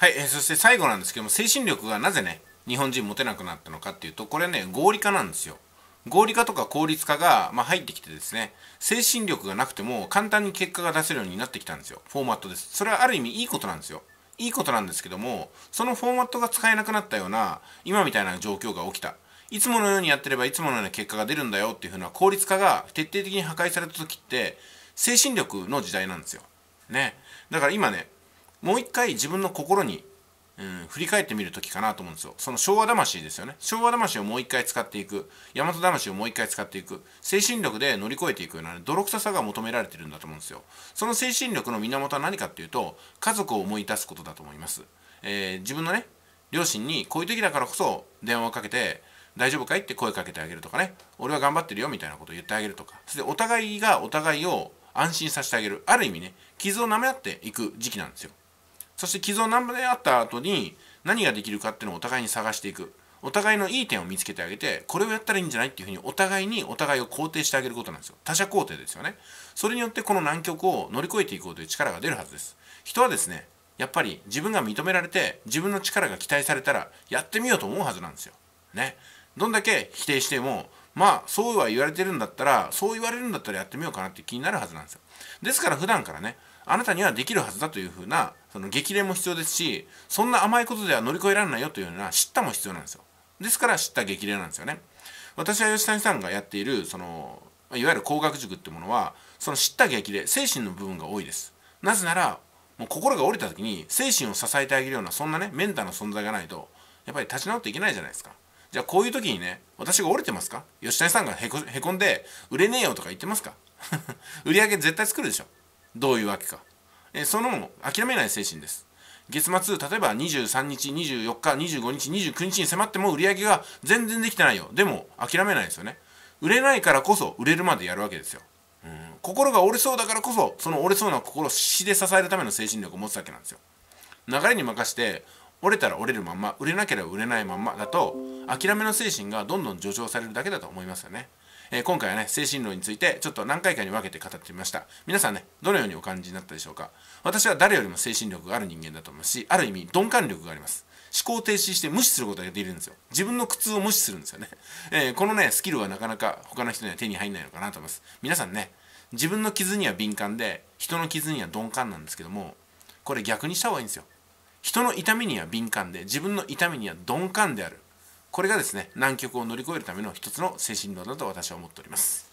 はい、えーそして最後なんですけども精神力がなぜね日本人持てなくなったのかっていうとこれね合理化なんですよ。合理化とか効率化が、まあ、入ってきてですね精神力がなくても簡単に結果が出せるようになってきたんですよ。フォーマットです。それはある意味いいことなんですよ。いいことなんですけどもそのフォーマットが使えなくなったような今みたいな状況が起きた。いつものようにやってればいつものような結果が出るんだよっていう風な効率化が徹底的に破壊された時って精神力の時代なんですよ。ね。だから今ねもう一回自分の心に、うん、振り返ってみる時かなと思うんですよ。その昭和魂ですよね。昭和魂をもう一回使っていく。大和魂をもう一回使っていく。精神力で乗り越えていくような、ね、泥臭さが求められてるんだと思うんですよ。その精神力の源は何かっていうと家族を思い出すことだと思います、えー自分のね両親にこういう時だからこそ電話をかけて大丈夫かいって声かけてあげるとかね。俺は頑張ってるよみたいなことを言ってあげるとか。そしてお互いがお互いを安心させてあげる。ある意味ね傷を舐め合っていく時期なんですよ。そして傷を舐め合った後に何ができるかっていうのをお互いに探していく。お互いのいい点を見つけてあげてこれをやったらいいんじゃないっていうふうにお互いにお互いを肯定してあげることなんですよ。他者肯定ですよね。それによってこの難局を乗り越えていこうという力が出るはずです。人はですねやっぱり自分が認められて自分の力が期待されたらやってみようと思うはずなんですよ。ね。どんだけ否定してもまあそうは言われてるんだったらそう言われるんだったらやってみようかなって気になるはずなんですよ。ですから普段からねあなたにはできるはずだというふうなその激励も必要ですしそんな甘いことでは乗り越えられないよというような知ったも必要なんですよ。ですから知った激励なんですよね。私は吉谷さんがやっているそのいわゆる工学塾ってものはその知った激励精神の部分が多いです。なぜならもう心が折れた時に精神を支えてあげるようなそんなねメンターの存在がないとやっぱり立ち直っていけないじゃないですか。じゃあこういう時にね私が折れてますか？吉谷さんがへこへこんで売れねえよとか言ってますか？売り上げ絶対作るでしょ。どういうわけか。えその諦めない精神です。月末例えば23日24日25日29日に迫っても売り上げが全然できてないよ。でも諦めないですよね。売れないからこそ売れるまでやるわけですよ、うん、心が折れそうだからこそその折れそうな心を死で支えるための精神力を持つわけなんですよ。流れに任せて折れたら折れるまんま売れなければ売れないまんまだと諦めの精神がどんどん助長されるだけだと思いますよね。えー今回はね精神論についてちょっと何回かに分けて語ってみました。皆さんねどのようにお感じになったでしょうか。私は誰よりも精神力がある人間だと思いますしある意味鈍感力があります。思考停止して無視することができるんですよ。自分の苦痛を無視するんですよね、えーこのねスキルはなかなか他の人には手に入んないのかなと思います。皆さんね自分の傷には敏感で人の傷には鈍感なんですけどもこれ逆にした方がいいんですよ。人の痛みには敏感で自分の痛みには鈍感である。これがですね難局を乗り越えるための一つの精神論だと私は思っております。